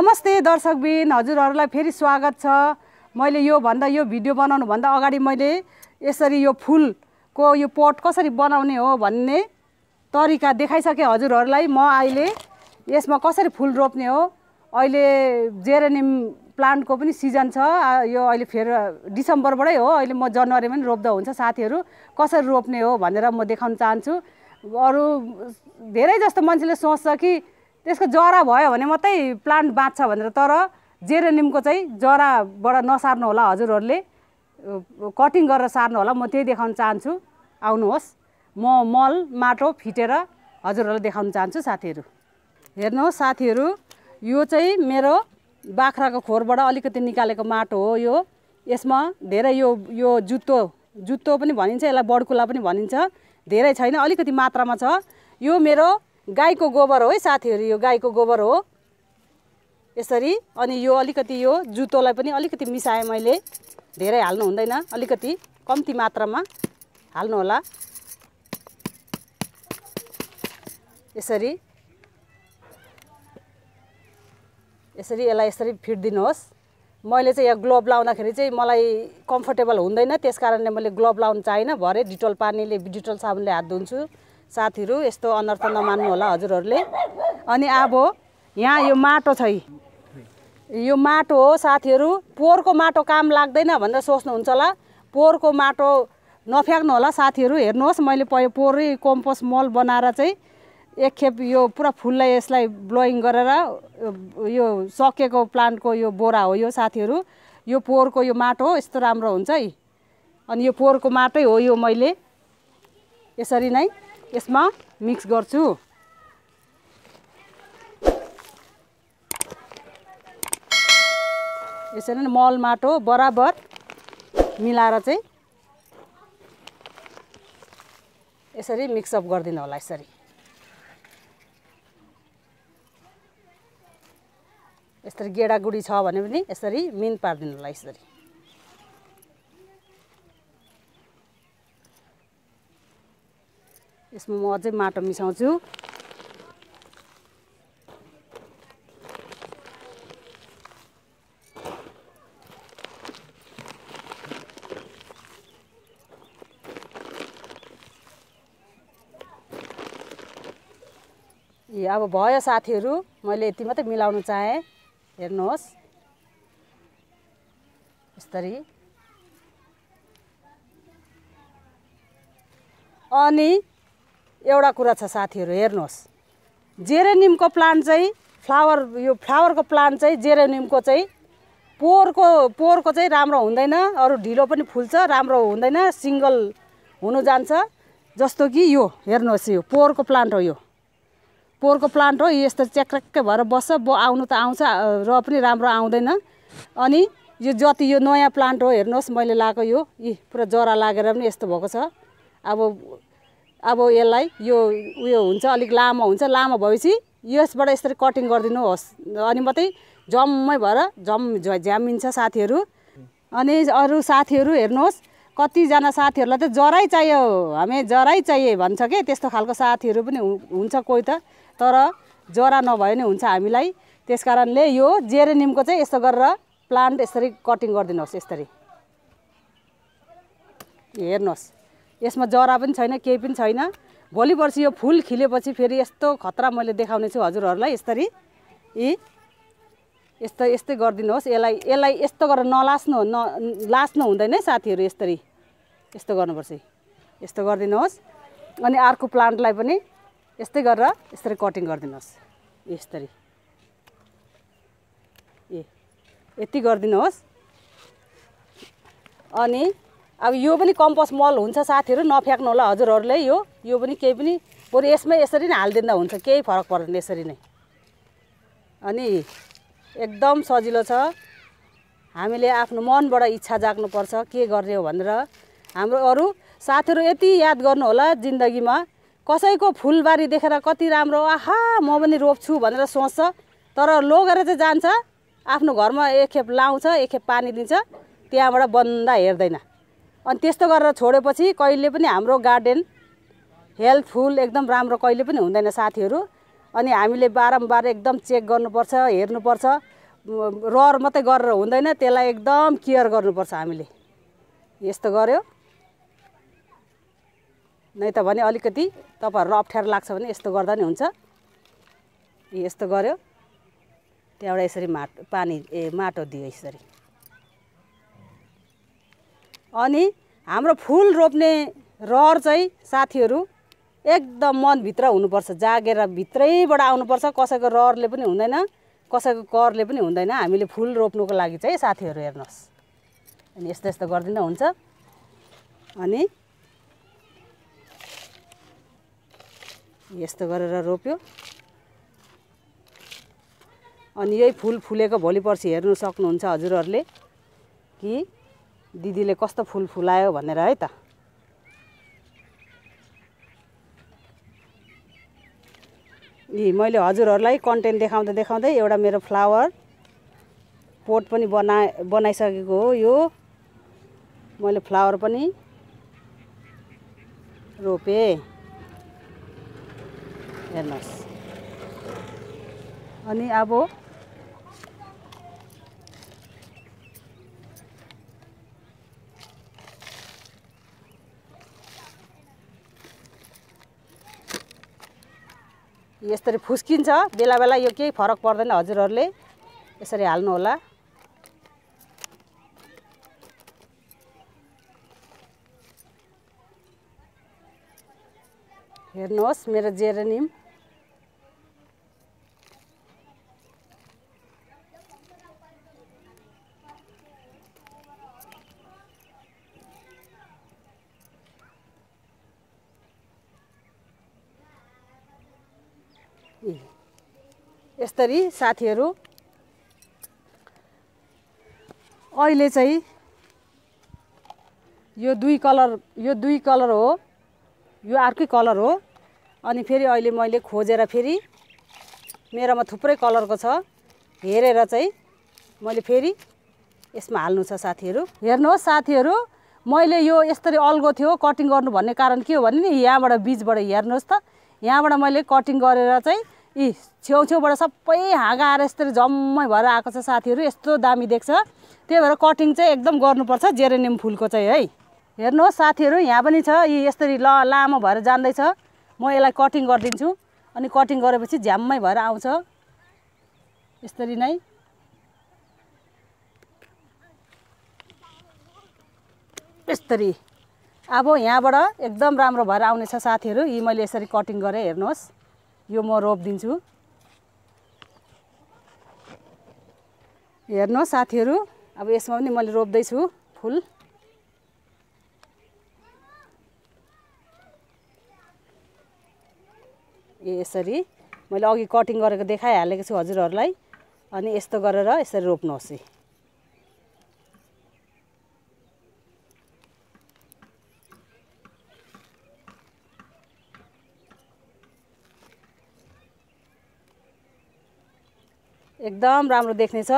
नमस्ते दर्शकबिन हजुरहरूलाई फेरि स्वागत छ। मैले योभन्दा यो भिडियो बनाउनुभन्दा अगाडि मैले यसरी यो फुलको यो पट कसरी बनाउने हो भन्ने तरिका देखाइसकेँ हजुरहरूलाई। म अहिले यसमा कसरी फुल रोप्ने हो? अहिले जेरेनिम प्लान्टको पनि सिजन छ। यो अहिले फेरि डिसेम्बरबाटै हो। अहिले म जनवरीमा पनि रोप्दा हुन्छ साथीहरू। कसरी रोप्ने हो भनेर म देखाउन चाहन्छु। अरू धेरै जस्तो मान्छेले सोच्छ कि त्यसको जरा भयो भने मात्रै प्लान्ट बाँच्छ भनेर तर जेरेनिमको चाहिँ जराबाट नसार्नु होला हजुरहरूले। कटिङ गरेर सार्नु होला म त्यही देखाउन चाहन्छु। आउनुहोस्। म मल माटो फिटेर हजुरहरूलाई देखाउन चाहन्छु साथीहरू। हेर्नुहोस् साथीहरू यो चाहिँ मेरो बाख्राको खोरबाट अलिकति निकालेको माटो हो यो। यसमा धेरै यो यो जुत्तो जुत्तो पनि भनिन्छ यसलाई बडकुला पनि भनिन्छ। धेरै छैन अलिकति मात्रामा छ। यो मेरो गाईको गोबर हो है साथीहरू यो गाईको गोबर हो। यसरी अनि यो अलिकति यो जुत्तोलाई पनि अलिकति मिसाएँ मैले। धेरै हाल्नु हुँदैन अलिकति कम्ती मात्रामा हाल्नु होला। यसरी। यसरी यसलाई यसरी फिटिदिनुहोस्। मैले चाहिँ यहाँ ग्लोभ लाउँदाखेरि चाहिँ मलाई कम्फर्टेबल हुँदैन त्यस कारणले मैले ग्लोभ लाउनु चाहिनँ भरे डिटोल पानीले डिटोल साबुनले हात धुन्छु। साथीहरू यस्तो अनर्थ नमान्नु होला हजुरहरूले। अनि अब यहाँ यो माटो छ यी। माटो हो साथीहरू पोहोरको माटो काम लाग्दैन भनेर सोच्नुहुन्छ होला। पोहोरको माटो नफ्याँक्नु होला। साथीहरू हेर्नुहोस् मैले प पोहोरै कम्पोस्ट मल बनाएर चाहिँ एकखेप यो पुरा फुललाई यसलाई ब्लोइङ गरेर यो सकेको प्लान्टको यो बोरा हो यो साथीहरू। यो पोहोरको यो माटो हो यस्तो राम्रो हुन्छ है। अनि यो पोहोरको माटै हो यो मैले। यसरी नै यसमा मिक्स गर्छु। यसरी नै मल माटो बराबर मिलाएर चाहिँ यसरी मिक्सअप गरिदिनु होला यसरी। यसरी गेडागुडी छ भने पनि यसरी मिन पारिदिनु होला यसरी। यसमा म अझै माटो मिसाउँछु। ए अब भयो साथीहरू मैले यति मात्रै मिलाउनु चाहेँ। हेर्नुहोस्। यसरी अनि एउटा कुरा छ साथीहरू हेर्नुहोस्। जेरेनिमको प्लान्ट चाहिँ फ्लावर यो फ्लावरको प्लान्ट चाहिँ जेरेनिमको चाहिँ पोहोरको पोहोरको चाहिँ राम्रो हुँदैन अरू ढिलो पनि फुल्छ राम्रो हुँदैन सिङ्गल हुनु जान्छ। जस्तो कि यो हेर्नुहोस् यो पोहोरको प्लान्ट हो यो। पोहोरको प्लान्ट हो यस्तो च्याक्रक्कै भएर बस्छ बो आउनु त आउँछ र पनि राम्रो आउँदैन। अनि यो जति यो नयाँ प्लान्ट हो हेर्नुहोस् मैले लगाएको यो यी पुरा जरा लागेर पनि यस्तो भएको छ। अब अब यसलाई यो उयो हुन्छ अलिक लामो हुन्छ। लामो भएपछि यसबाट यसरी कटिङ गरिदिनु होस् अनि मात्रै जम्मै भएर जम झ्यामिन्छ साथीहरू। अनि अरू साथीहरू हेर्नुहोस् कतिजना साथीहरूलाई त जरै चाहियो। हामी जरै चाहिए भन्छ के? त्यस्तो खालको साथीहरू पनि हुन्छ कोही त। तर जरा नभए नि हुन्छ हामीलाई। त्यस कारणले यो जेरेनिमको चाहिँ यस्तो गरेर प्लान्ट यसरी कटिङ गरिदिनुहोस् यसरी। हेर्नुहोस्। यसमा जरा पनि छैन केही पनि छैन। भोलि पर्सि यो फुल खिलेपछि फेरि यस्तो खतरा मैले देखाउने छु हजुरहरूलाई। यसरी यी यस्तो यस्तै गरिदिनुहोस्। यसलाई यसलाई यस्तो गरेर नलास्नु न लास्नु हुँदैन है साथीहरू यसरी। यस्तो गर्नुपर्छ। यस्तो गरिदिनुहोस्। अनि अर्को प्लान्टलाई पनि यस्तै गरेर यसरी कटिङ गरिदिनुहोस्। यसरी। ए यति गरिदिनुहोस्। अनि अब यो पनि कम्पोस्ट मल हुन्छ साथीहरू नफ्याँक्नु होला हजुरहरूले यो। यो पनि केही पनि बरु यसमै यसरी नै हालिदिँदा हुन्छ केही फरक पर्दैन यसरी नै। अनि एकदम सजिलो छ। हामीले आफ्नो मनबाट इच्छा जाग्नुपर्छ के गर्ने हो भनेर। हाम्रो अरू साथीहरू यति याद गर्नु होला जिन्दगीमा। कसैको फुलबारी देखेर कति राम्रो आहा म पनि रोप्छु भनेर सोच्छ। तर लगेर चाहिँ जान्छ। आफ्नो घरमा एकखेप लाउँछ एकखेप पानी दिन्छ। त्यहाँबाट बन्दा हेर्दैन। अनि त्यस्तो गरेर छोडेपछि कहिले पनि हाम्रो गार्डन हेल्थफुल एकदम राम्रो कहिले पनि हुँदैन साथीहरू। अनि हामीले बारम्बार एकदम चेक गर्नुपर्छ हेर्नुपर्छ। रहर मात्रै गरेर हुँदैन त्यसलाई एकदम केयर गर्नुपर्छ हामीले। यस्तो गऱ्यो नै त भने अलिकति तपाईँहरूलाई अप्ठ्यारो लाग्छ भने यस्तो गर्दा नि हुन्छ। यस्तो गऱ्यो त्यहाँबाट यसरी माटो पानी ए माटो दियो यसरी। अनि हाम्रो फुल रोप्ने रहर चाहिँ साथीहरू एकदम मनभित्र हुनुपर्छ जागेर भित्रैबाट आउनुपर्छ। कसैको रहरले पनि हुँदैन कसैको करले पनि हुँदैन। हामीले फुल रोप्नुको लागि चाहिँ साथीहरू हेर्नुहोस्। अनि यस्तो यस्तो गरिदिँदा हुन्छ। अनि यस्तो गरेर रोप्यो। अनि यही फुल फुलेको भोलि पर्सि हेर्नु सक्नुहुन्छ हजुरहरूले कि दिदीले कस्तो फुल फुलायो भनेर है त। यी मैले हजुरहरूलाई कन्टेन्ट देखाउँदै देखाउँदै एउटा मेरो फ्लावर पोट पनि बना बनाइसकेको हो यो। मैले फ्लावर पनि रोपेँ। हेर्नुहोस्। अनि अब यसरी फुस्किन्छ। बेला बेला यो केही फरक पर्दैन हजुरहरूले। यसरी हाल्नु होला हेर्नुहोस् मेरो जेरेनिम। यसरी साथीहरू अहिले चाहिँ यो दुई कलर यो दुई कलर हो यो अर्कै कलर हो अनि फेरि अहिले मैले खोजेर फेरि मेरोमा थुप्रै कलरको छ हेरेर चाहिँ मैले फेरि यसमा हाल्नु छ साथीहरू। हेर्नुहोस् साथीहरू मैले यो यसरी अल्गो थियो कटिङ गर्नु भन्ने कारण के हो भने नि यहाँबाट बिचबाट हेर्नुहोस् त यहाँबाट मैले कटिङ गरेर चाहिँ यी छेउछेउबाट सबै हाँगा आएर यसरी जम्मै भएर आएको छ साथीहरू यस्तो दामी देख्छ। त्यही भएर कटिङ चाहिँ एकदम गर्नुपर्छ जेरेनियम फुलको चाहिँ है। हेर्नुहोस् साथीहरू यहाँ पनि छ यी यसरी ल लामो भएर जाँदैछ। म यसलाई कटिङ गरिदिन्छु। अनि कटिङ गरेपछि झ्याम्मै भएर आउँछ। यसरी नै। यसरी अब यहाँबाट एकदम राम्रो भएर आउनेछ साथीहरू। यी मैले यसरी कटिङ गरेँ हेर्नुहोस्। यो म रोपिदिन्छु। हेर्नुहोस् साथीहरू अब यसमा पनि मैले रोप्दैछु फुल। यसरी। मैले अघि कटिङ गरेको देखाइहालेको छु हजुरहरूलाई। अनि यस्तो गरेर यसरी रोप्नुहोस्। एकदम राम्रो देख्नेछ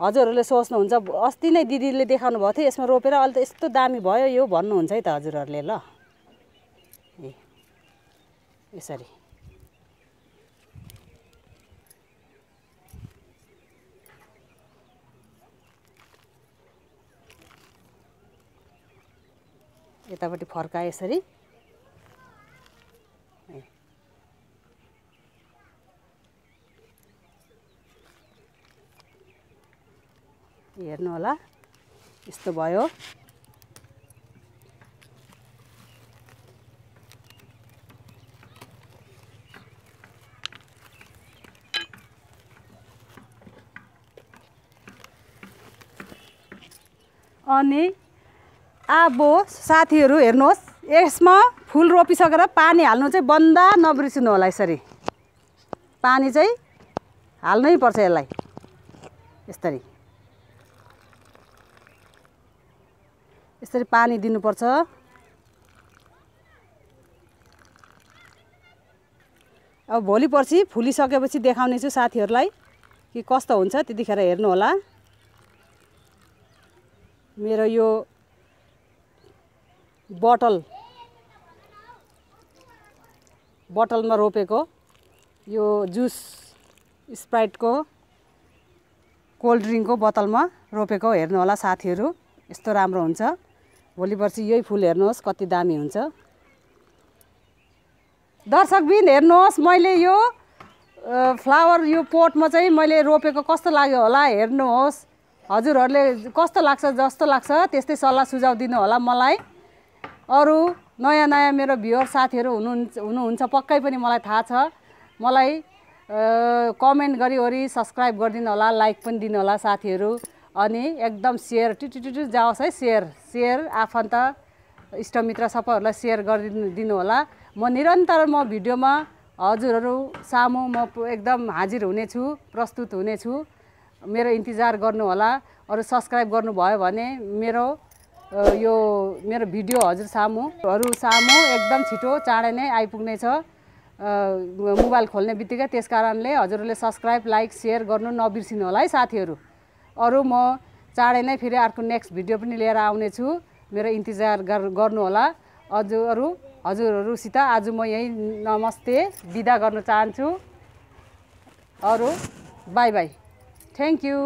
हजुरहरूले सोच्नुहुन्छ अस्ति नै दिदीले देखाउनु भएको थियो यसमा रोपेर अहिले त यस्तो दामी भयो यो भन्नुहुन्छ है त हजुरहरूले ल। ए यसरी। यतापट्टि फर्काए यसरी। हेर्नु होला। यस्तो भयो। अनि अब साथीहरू हेर्नुहोस् यसमा फुल रोपिसकेर पानी हाल्नु चाहिँ बन्द नबिर्सिनु होला यसरी। पानी चाहिँ हाल्नै पर्छ यसलाई। यसरी। यसरी पानी दिनुपर्छ। अब भोलि पर्सि फुलिसकेपछि देखाउने छु साथीहरूलाई कि कस्तो हुन्छ त्यतिखेर हेर्नु होला। मेरो यो बोतल बोतलमा रोपेको यो जुस स्प्राइटको कोल्ड ड्रिङ्कको बोतलमा रोपेको हेर्नु होला साथीहरू यस्तो राम्रो हुन्छ। भोलि पर्सि यही फुल हेर्नुहोस् कति दामी हुन्छ। दर्शकबिन हेर्नुहोस् मैले यो फ्लावर यो पोटमा चाहिँ मैले रोपेको कस्तो लाग्यो होला हेर्नुहोस्। हजुरहरूले कस्तो लाग्छ जस्तो लाग्छ त्यस्तै सल्लाह सुझाउ दिनु होला मलाई। अरू नयाँ नयाँ मेरो भ्युवर साथीहरू हुनुहुन्छ हुनुहुन्छ पक्कै पनि मलाई थाहा छ। मलाई कमेन्ट गरिवरि सब्सक्राइब गरिदिनु होला लाइक पनि दिनु होला साथीहरू। अनि एकदम सेयर टिटिटिटु जाओस् है सेयर। सेयर आफन्त इष्टमित्र सबैहरूलाई सेयर गरिदिनु दिनु होला म निरन्तर म भिडियोमा हजुरहरू सामु म एकदम हाजिर हुनेछु प्रस्तुत हुनेछु। मेरो इन्तजार गर्नु होला अरू सब्सक्राइब गर्नुभयो भने मेरो यो मेरो भिडियो हजुर सामुहरू सामु एकदम छिटो चाँडै नै आइपुग्नेछ। मोबाइल खोल्ने बित्तिकै त्यस कारणले हजुरहरूले सब्सक्राइब लाइक सेयर गर्नु नबिर्सिनु होला है साथीहरू। अरू म चाँडै नै फेरि अर्को नेक्स्ट भिडियो पनि लिएर आउनेछु। मेरो इन्तजार गर्नु होला हजुर हजुरहरूसित आज म यहीँ नमस्ते बिदा गर्न चाहन्छु। अरू बाई बाई। Thank you